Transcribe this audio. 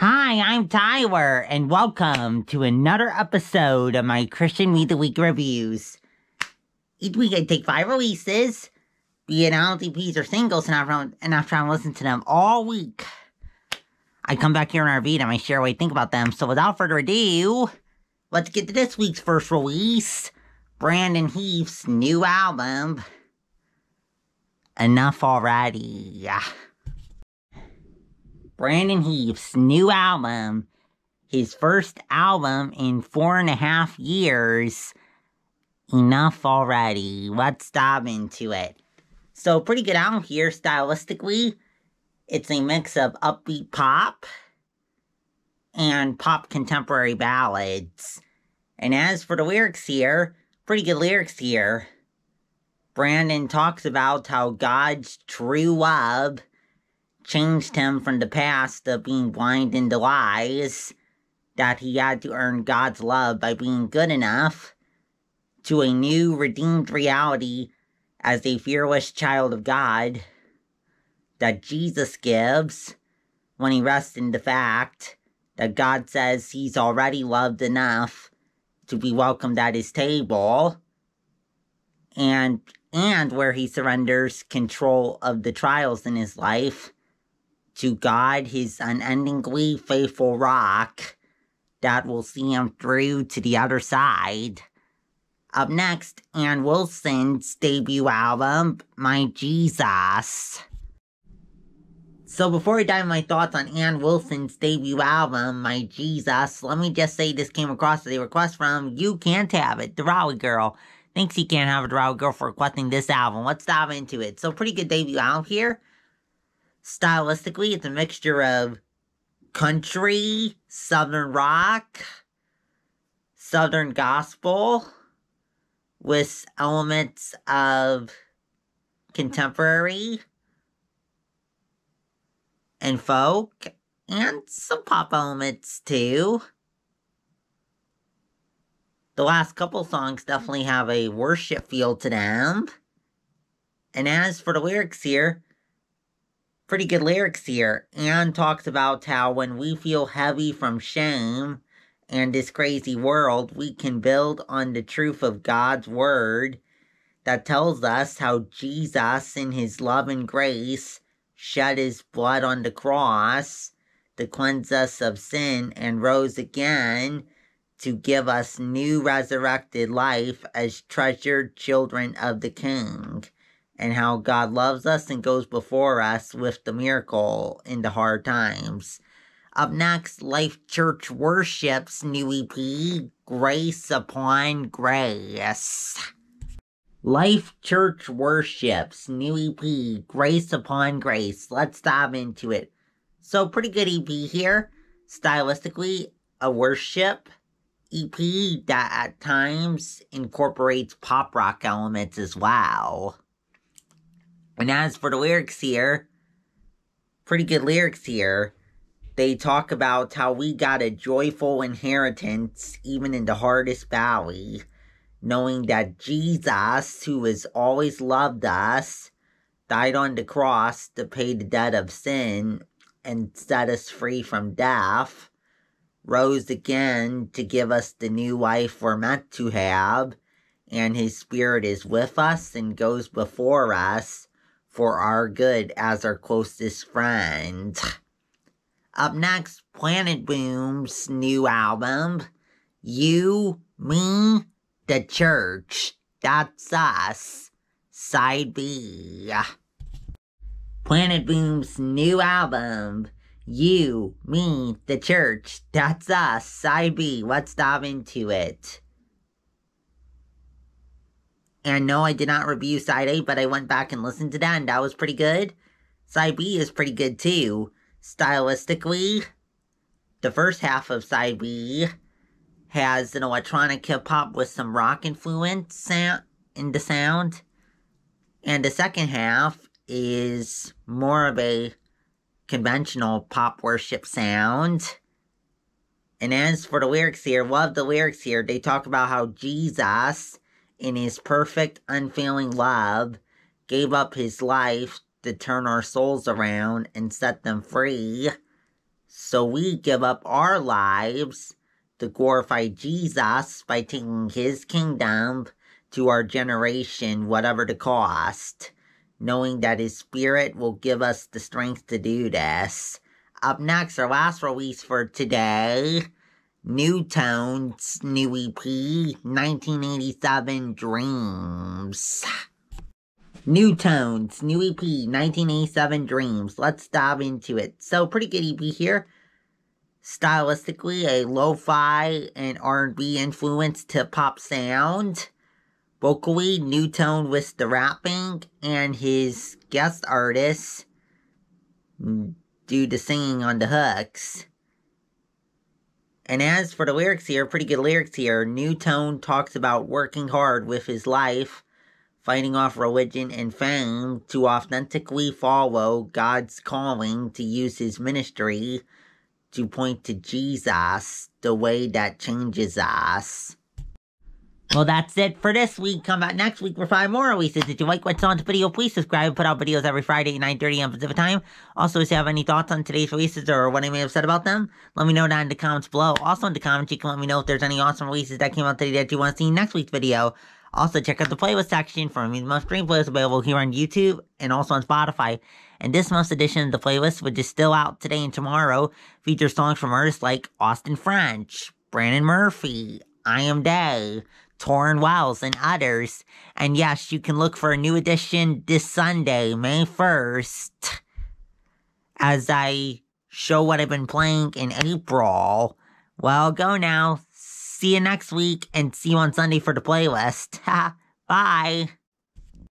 Hi, I'm Tyler, and welcome to another episode of my Christian Week the Week reviews. Each week I take five releases, be it LTPs or singles, and after, and after I listen to them all week, I come back here in our feed and I share what I think about them. So without further ado, let's get to this week's first release Brandon Heath's new album, Enough Already. Brandon Heath's new album, his first album in four and a half years. Enough already. Let's dive into it. So, pretty good album here stylistically. It's a mix of upbeat pop and pop contemporary ballads. And as for the lyrics here, pretty good lyrics here. Brandon talks about how God's true love changed him from the past of being blind into lies, that he had to earn God's love by being good enough, to a new redeemed reality as a fearless child of God that Jesus gives when he rests in the fact that God says he's already loved enough to be welcomed at his table and and where he surrenders control of the trials in his life to God, his unendingly faithful rock that will see him through to the other side. Up next, Anne Wilson's debut album, My Jesus. So before I dive my thoughts on Anne Wilson's debut album, My Jesus, let me just say this came across as a request from You Can't Have It, the Raleigh Girl. Thinks he can't have a Raleigh Girl for requesting this album. Let's dive into it. So pretty good debut album here stylistically, it's a mixture of country, southern rock, southern gospel, with elements of contemporary and folk, and some pop elements too. The last couple songs definitely have a worship feel to them. And as for the lyrics here, pretty good lyrics here. Anne talks about how when we feel heavy from shame and this crazy world, we can build on the truth of God's word that tells us how Jesus, in his love and grace, shed his blood on the cross to cleanse us of sin and rose again to give us new resurrected life as treasured children of the King and how God loves us and goes before us with the miracle in the hard times. Up next, Life Church Worship's new EP, Grace Upon Grace. Life Church Worship's new EP, Grace Upon Grace. Let's dive into it. So, pretty good EP here. Stylistically, a worship EP that at times incorporates pop rock elements as well. And as for the lyrics here, pretty good lyrics here. They talk about how we got a joyful inheritance even in the hardest valley, knowing that Jesus, who has always loved us, died on the cross to pay the debt of sin and set us free from death, rose again to give us the new life we're meant to have, and his spirit is with us and goes before us for our good as our closest friend. Up next, planetboom's new album, You, Me, the Church, That's Us, Side B. planetboom's new album, You, Me, the Church, That's Us, Side B. Let's dive into it. And no, I did not review side A, but I went back and listened to that, and that was pretty good. Side B is pretty good too. Stylistically, the first half of side B has an electronic hip hop with some rock influence sound in the sound. And the second half is more of a conventional pop worship sound. And as for the lyrics here, love the lyrics here. They talk about how Jesus in his perfect, unfailing love, gave up his life to turn our souls around and set them free So we give up our lives to glorify Jesus by taking his kingdom to our generation, whatever the cost, knowing that his spirit will give us the strength to do this. Up next, our last release for today Nu Tone's, new EP, 1987 Dreams. Nu Tone's, new EP, 1987 Dreams. Let's dive into it. So, pretty good EP here. Stylistically, a lo-fi and R&B influence to pop sound. Vocally, Nu Tone with the rapping, and his guest artists mm, do the singing on the hooks. And as for the lyrics here, pretty good lyrics here. Nu Tone talks about working hard with his life, fighting off religion and fame to authentically follow God's calling to use his ministry to point to Jesus, the way that changes us. Well, that's it for this week. Come back next week for five more releases. If you like what's on the video, please subscribe. put out videos every Friday at 9.30 a.m. Pacific time. Also, if you have any thoughts on today's releases or what I may have said about them, let me know down in the comments below. Also, in the comments, you can let me know if there's any awesome releases that came out today that you want to see in next week's video. Also, check out the playlist section for me. the most stream playlists available here on YouTube and also on Spotify. And this month's edition of the playlist, which is still out today and tomorrow, features songs from artists like Austin French, Brandon Murphy, I Am They, Tauren Wells, and others. And yes, you can look for a new edition this Sunday, May 1st, as I show what I've been playing in April. Well, go now. See you next week and see you on Sunday for the playlist. Bye.